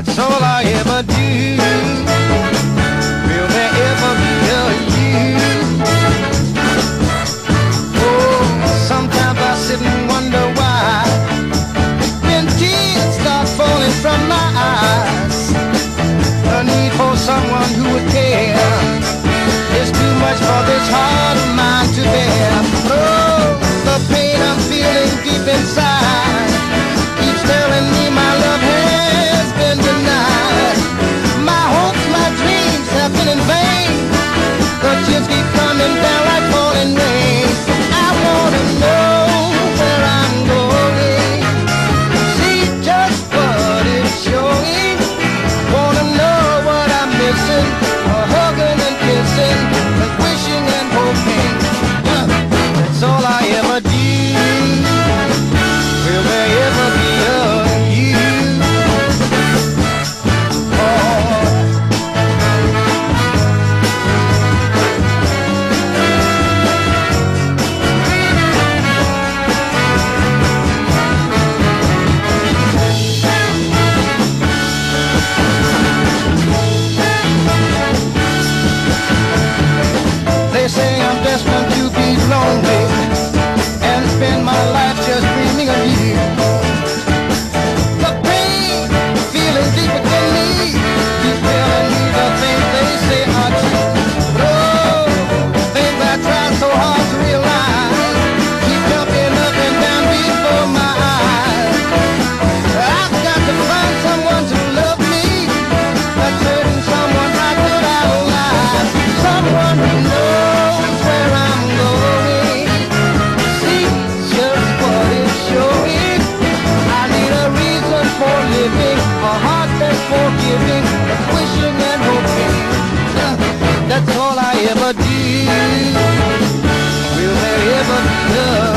That's all I ever did. say I'm destined to be lonely. forgiving, wishing and hoping. That's all I ever do. Will there ever be love?